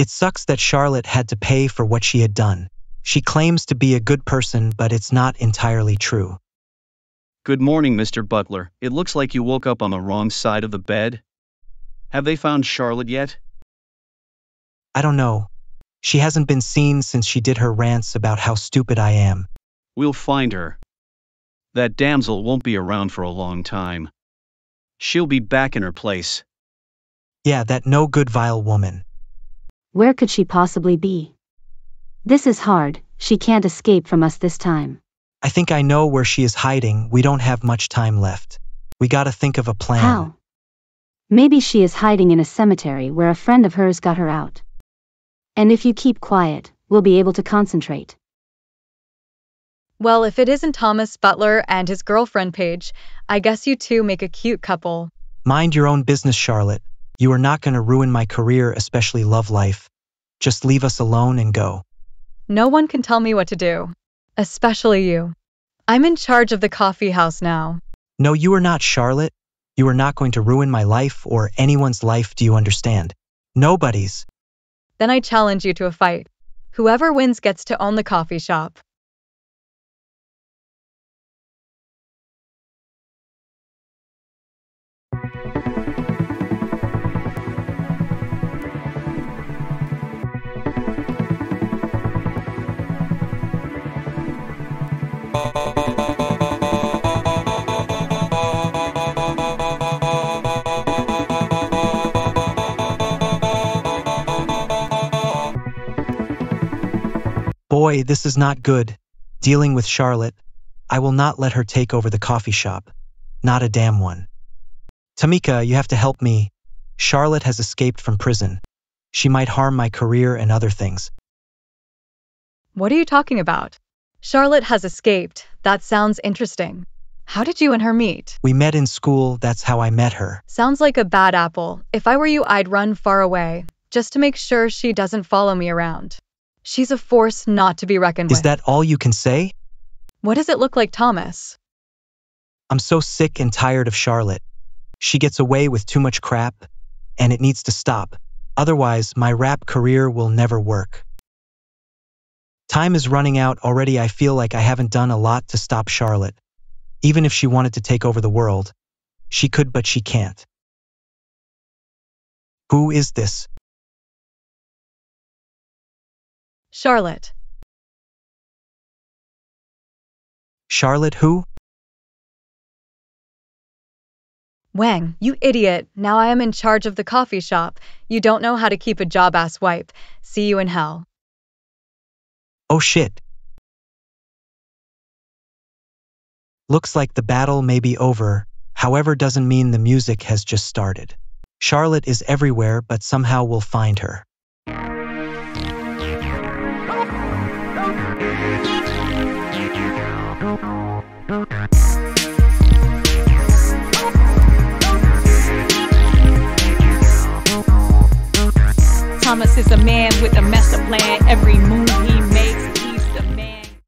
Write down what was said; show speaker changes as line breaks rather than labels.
It sucks that Charlotte had to pay for what she had done. She claims to be a good person, but it's not entirely true.
Good morning, Mr. Butler. It looks like you woke up on the wrong side of the bed. Have they found Charlotte yet?
I don't know. She hasn't been seen since she did her rants about how stupid I am.
We'll find her. That damsel won't be around for a long time. She'll be back in her place.
Yeah, that no good vile woman.
Where could she possibly be? This is hard, she can't escape from us this time.
I think I know where she is hiding. We don't have much time left. We gotta think of a plan.
How? Maybe she is hiding in a cemetery where a friend of hers got her out. And if you keep quiet, we'll be able to concentrate.
Well, if it isn't Thomas Butler and his girlfriend Paige, I guess you two make a cute couple.
Mind your own business, Charlotte. You are not gonna ruin my career, especially love life. Just leave us alone and go.
No one can tell me what to do. Especially you. I'm in charge of the coffee house now.
No, you are not, Charlotte. You are not going to ruin my life or anyone's life, do you understand? Nobody's.
Then I challenge you to a fight. Whoever wins gets to own the coffee shop.
Boy, this is not good. Dealing with Charlotte. I will not let her take over the coffee shop. Not a damn one. Tamika, you have to help me. Charlotte has escaped from prison. She might harm my career and other things.
What are you talking about? Charlotte has escaped. That sounds interesting. How did you and her meet?
We met in school, that's how I met her.
Sounds like a bad apple. If I were you, I'd run far away, just to make sure she doesn't follow me around. She's a force not to be reckoned
Is
with.
Is that all you can say?
What does it look like, Thomas?
I'm so sick and tired of Charlotte. She gets away with too much crap, and it needs to stop. Otherwise, my rap career will never work. Time is running out already. I feel like I haven't done a lot to stop Charlotte. Even if she wanted to take over the world, she could, but she can't. Who is this?
Charlotte.
Charlotte who?
Wang, you idiot. Now I am in charge of the coffee shop. You don't know how to keep a job ass wipe. See you in hell.
Oh shit. Looks like the battle may be over, however doesn't mean the music has just started. Charlotte is everywhere but somehow we'll find her.
Thomas is a man with a master plan. Every move